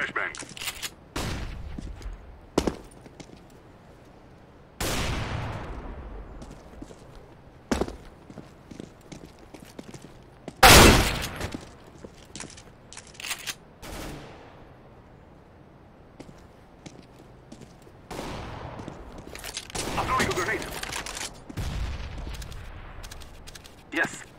flashbang. Yes.